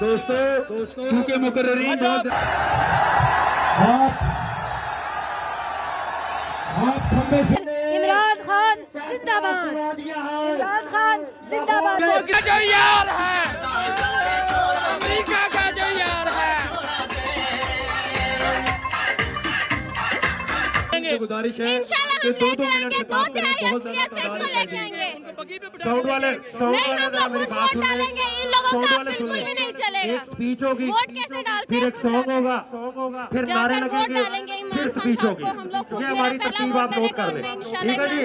दोस्तों दोस्तों चूँकि बहुत से इमरान खान जिंदाबाद। इमरान खान जिंदाबाद। जो यार है। अमेरिका का जो यार है गुजारिश है इंशाल्लाह कि हम दो लेकर दो मिनट आएँगे में दो बात करें बहुत ज़्यादा साउंड वाले साउंड वाले मेरी बात सुन लें। इन लोगों साउंड का वाले सुन। बिल्कुल भी नहीं चलेगा एक स्पीच होगी। वोट कैसे डालते फिर एक सॉन्ग होगा सॉन्ग होगा। फिर नारे लगेंगे। फिर स्पीच होगी। ये हमारी तरतीब आप नोट कर और लें। ठीक है जी?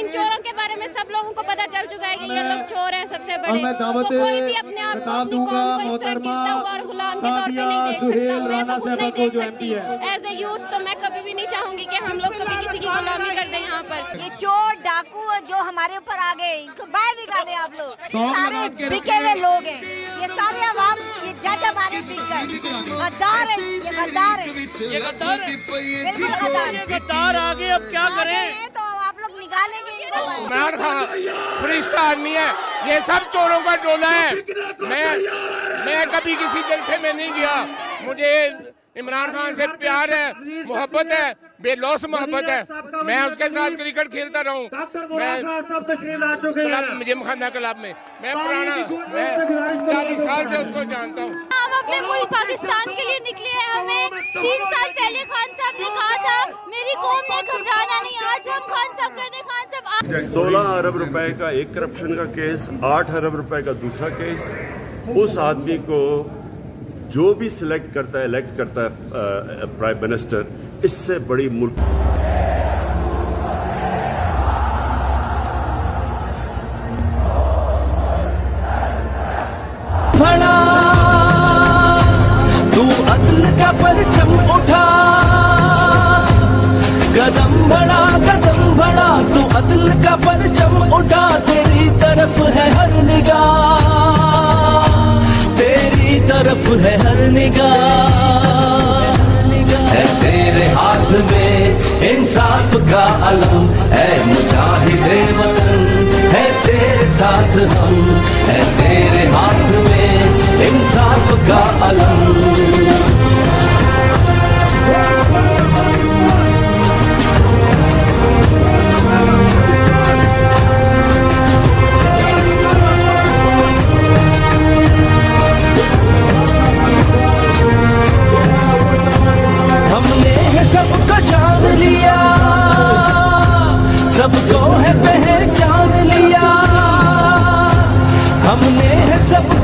इन चोरों के बारे में सब लोगों को पता चल चुका है कि ये लोग चोर हैं सबसे और बड़े। मैं दावत तो अपने आप को खिताब अपनी दूँगा। कौम को इस तरह मोहतरमा गिरता हुआ और गुलाम के तौर पे सादिया नहीं देख सुहेल सकता। मैं राना सब नहीं को देख जो सकती। MP है। एज ए यूथ तो मैं कभी भी नहीं चाहूँगी कि हम लोग कभी किसी की गुलामी कर दें यहाँ पर। ये चोर जो हमारे ऊपर आ गए इनको बाहर निकाले आप लोग। सारे बिके हुए लोग हैं। ये सारे अवाम ये जज हमारे बिक गए गद्दार है। ये गद्दार है। ये गद्दार है। गद्दार गद्दार आ गए अब क्या करें? तो आप लोग निकालेंगे खान फरिश्ता आदमी है। ये सब चोरों का टोला है। मैं मैं कभी किसी जलसे में नहीं गया। मुझे इमरान खान से प्यार है मोहब्बत है बेलौस मोहब्बत है मैं उसके साथ क्रिकेट खेलता रहूँ। मैं क्लब जिम खाना क्लब में। मैं पुराना मैं चालीस साल से उसको जानता हूँ। हम अपने मुल्क पाकिस्तान के लिए निकले हैं हमें। तीन साल पहले खान साहब ने कहा था मेरी कौम ने घबराना नहीं आज हम खान साहब कहते हैं खान साहब 16 अरब रुपए का एक करप्शन का केस आठ अरब रुपए का दूसरा केस उस आदमी को जो भी सिलेक्ट करता है इलेक्ट करता है प्राइम मिनिस्टर इससे बड़ी मुल्क तू अदल का परचम उठा। है हर निगाह। है तेरे हाथ में इंसाफ का अलम है मुजाहिदे वतन है तेरे साथ हम है तेरे हाथ में इंसाफ का अलम। लिया सबको है पहचान लिया। हमने है सबको